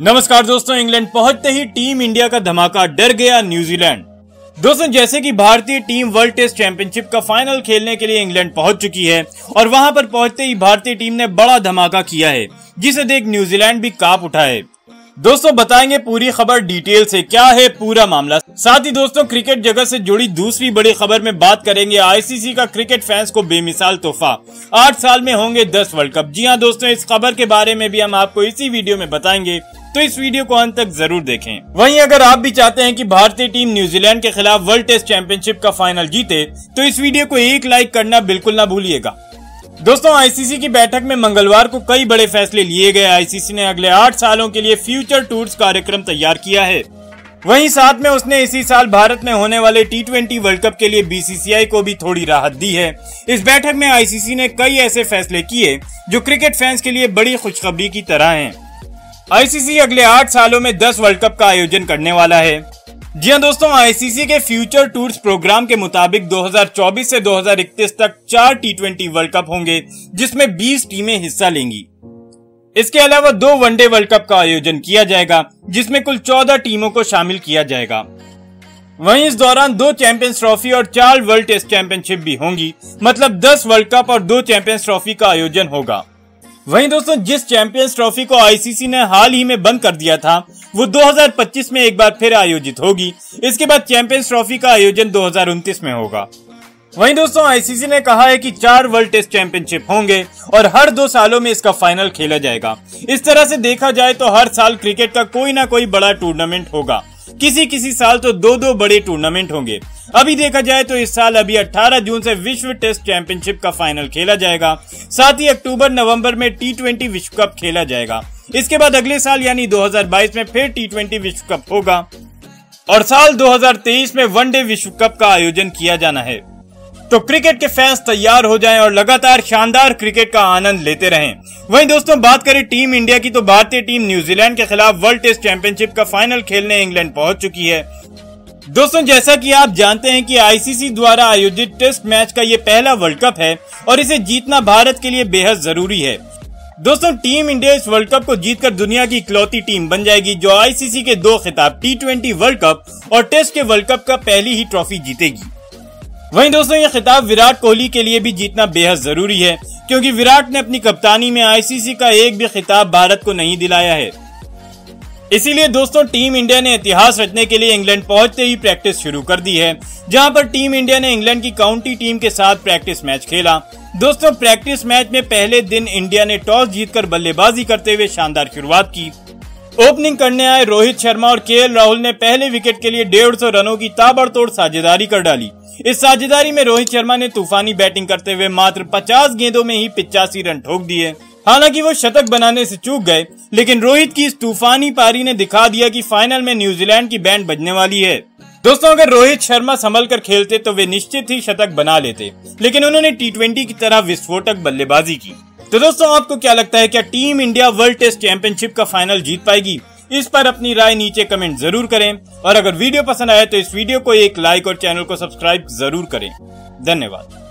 नमस्कार दोस्तों, इंग्लैंड पहुँचते ही टीम इंडिया का धमाका डर गया न्यूजीलैंड। दोस्तों, जैसे कि भारतीय टीम वर्ल्ड टेस्ट चैंपियनशिप का फाइनल खेलने के लिए इंग्लैंड पहुँच चुकी है, और वहाँ पर पहुँचते ही भारतीय टीम ने बड़ा धमाका किया है, जिसे देख न्यूजीलैंड भी काप उठा है। दोस्तों, बताएँगे पूरी खबर डिटेल से। क्या है पूरा मामला? साथ ही दोस्तों, क्रिकेट जगत से जुड़ी दूसरी बड़ी खबर में बात करेंगे आईसीसी का क्रिकेट फैंस को बेमिसाल तोहफा। आठ साल में होंगे दस वर्ल्ड कप। जी हाँ दोस्तों, इस खबर के बारे में भी हम आपको इसी वीडियो में बताएँगे तो इस वीडियो को अंत तक ज़रूर देखें। वहीं अगर आप भी चाहते हैं कि भारतीय टीम न्यूजीलैंड के खिलाफ वर्ल्ड टेस्ट चैंपियनशिप का फाइनल जीते तो इस वीडियो को एक लाइक करना बिल्कुल ना भूलिएगा। दोस्तों आईसीसी की बैठक में मंगलवार को कई बड़े फैसले लिए गए। आईसीसी ने अगले आठ सालों के लिए फ्यूचर टूर्स कार्यक्रम तैयार किया है। वहीं साथ में उसने इसी साल भारत में होने वाले टी ट्वेंटी वर्ल्ड कप के लिए बीसीसीआई को भी थोड़ी राहत दी है। इस बैठक में आईसीसी ने कई ऐसे फैसले किए, जो क्रिकेट फैंस के लिए बड़ी खुशखबरी की तरह हैं। आईसीसी अगले आठ सालों में दस वर्ल्ड कप का आयोजन करने वाला है। जी हाँ दोस्तों आईसीसी के फ्यूचर टूर्स प्रोग्राम के मुताबिक 2024 से 2031 तक चार टी वर्ल्ड कप होंगे, जिसमें 20 टीमें हिस्सा लेंगी। इसके अलावा दो वनडे वर्ल्ड कप का आयोजन किया जाएगा, जिसमें कुल 14 टीमों को शामिल किया जाएगा। वहीं इस दौरान दो चैंपियंस ट्रॉफी और चार वर्ल्ड टेस्ट चैंपियनशिप भी होंगी मतलब 10 वर्ल्ड कप और दो चैंपियंस ट्रॉफी का आयोजन होगा। वहीं दोस्तों, जिस चैंपियंस ट्रॉफी को आईसीसी ने हाल ही में बंद कर दिया था, वो 2025 में एक बार फिर आयोजित होगी। इसके बाद चैंपियंस ट्रॉफी का आयोजन 2029 में होगा। वहीं दोस्तों आईसीसी ने कहा है कि चार वर्ल्ड टेस्ट चैंपियनशिप होंगे और हर दो सालों में इसका फाइनल खेला जाएगा। इस तरह से देखा जाए तो हर साल क्रिकेट का कोई ना कोई बड़ा टूर्नामेंट होगा। किसी किसी साल तो दो दो बड़े टूर्नामेंट होंगे। अभी देखा जाए तो इस साल अभी 18 जून से विश्व टेस्ट चैंपियनशिप का फाइनल खेला जाएगा। साथ ही अक्टूबर, नवंबर में टी ट्वेंटी विश्व कप खेला जाएगा। इसके बाद अगले साल यानी 2022 में फिर टी ट्वेंटी विश्व कप होगा। और साल 2023 में वनडे विश्व कप का आयोजन किया जाना है। तो क्रिकेट के फैंस तैयार हो जाएँ और लगातार शानदार क्रिकेट का आनंद लेते रहें। वहीं दोस्तों, बात करें टीम इंडिया की तो भारतीय टीम न्यूजीलैंड के खिलाफ वर्ल्ड टेस्ट चैंपियनशिप का फाइनल खेलने इंग्लैंड पहुँच चुकी है। दोस्तों, जैसा कि आप जानते हैं कि आईसीसी द्वारा आयोजित टेस्ट मैच का ये पहला वर्ल्ड कप है और इसे जीतना भारत के लिए बेहद ज़रूरी है। दोस्तों टीम इंडिया इस वर्ल्ड कप को जीतकर दुनिया की इकलौती टीम बन जाएगी जो आईसीसी के दो खिताब टी ट्वेंटी वर्ल्ड कप और टेस्ट के वर्ल्ड कप का पहली ही ट्रॉफी जीतेगी। वहीं दोस्तों, ये खिताब विराट कोहली के लिए भी जीतना बेहद ज़रूरी है, क्योंकि विराट ने अपनी कप्तानी में आईसीसी का एक भी खिताब भारत को नहीं दिलाया है। इसीलिए दोस्तों, टीम इंडिया ने इतिहास रचने के लिए इंग्लैंड पहुँचते ही प्रैक्टिस शुरू कर दी है, जहाँ पर टीम इंडिया ने इंग्लैंड की काउंटी टीम के साथ प्रैक्टिस मैच खेला। दोस्तों, प्रैक्टिस मैच में पहले दिन इंडिया ने टॉस जीतकर बल्लेबाजी करते हुए शानदार शुरुआत की। ओपनिंग करने आए रोहित शर्मा और के राहुल ने पहले विकेट के लिए डेढ़ सौ रनों की ताबड़तोड़ साझेदारी कर डाली। इस साझेदारी में रोहित शर्मा ने तूफानी बैटिंग करते हुए मात्र 50 गेंदों में ही पिचासी रन ठोक दिए। हालाँकि वो शतक बनाने से चूक गए, लेकिन रोहित की इस तूफानी पारी ने दिखा दिया कि फाइनल में न्यूजीलैंड की बैंड बजने वाली है। दोस्तों, अगर रोहित शर्मा संभल कर खेलते तो वे निश्चित ही शतक बना लेते, लेकिन उन्होंने टी की तरह विस्फोटक बल्लेबाजी की। तो दोस्तों, आपको क्या लगता है, क्या team India world test championship का फाइनल जीत पाएगी? इस पर अपनी राय नीचे कमेंट ज़रूर करें, और अगर वीडियो पसंद आए तो इस वीडियो को एक लाइक और चैनल को सब्सक्राइब ज़रूर करें। धन्यवाद।